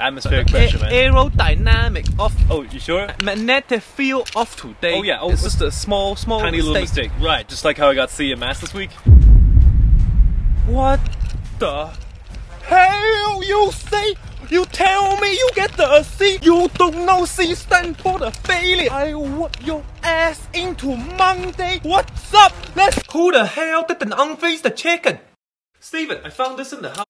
atmospheric pressure, man. aerodynamic of Oh, you sure? magnetic field off today. Oh, yeah, oh, it's just a small, small Tiny little mistake. Right, just like how I got C in math this week. What the hell you say? You tell me you get the C. You don't know C stand for the failure. I want your ass into Monday. What's up? Let's. Who the hell didn't unface the chicken? Steven, I found this in the house.